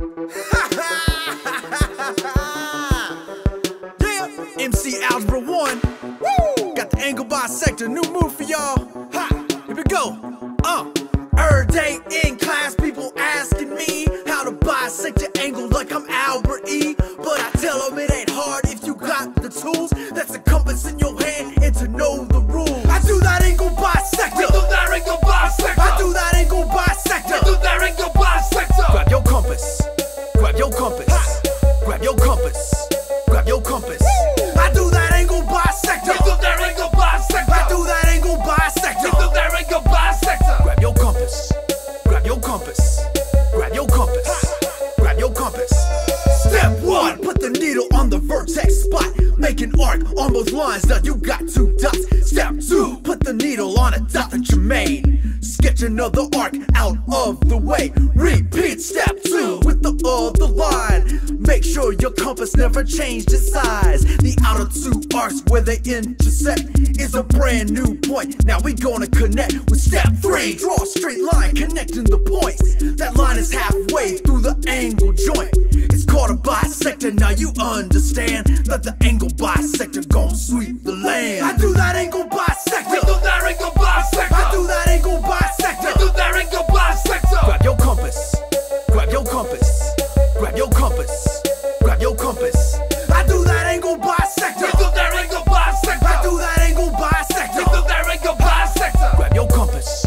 yeah, MC Algebra 1. Woo! Got the angle bisector, new move for y'all. Ha! Here we go. Uh. Every day in class, people asking me how to bisect an angle like I'm Albert E. But I tell them it ain't hard if you got the tools. That's a compass in your hand and to know the rules. I do that An arc on those lines that you got two dots. Step two, put the needle on a dot that you made. Sketch another arc out of the way. Repeat step two with the other line. Make sure your compass never changed its size. The outer two arcs where they intersect is a brand new point. Now we gonna connect with step three. Draw a straight line connecting the points. That line is halfway through the angle joint. It's called a bisector. Now you understand that the angle Grab your compass. Grab your compass. I do that angle bisector. You do that angle bisector. I do that angle bisector. You do that angle bisector. Grab your compass.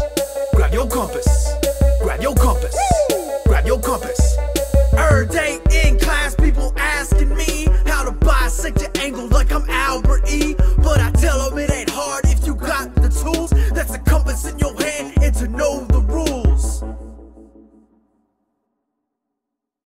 Grab your compass. Grab your compass. Woo! Grab your compass. Every day in class, people asking me how to bisect an angle like I'm out.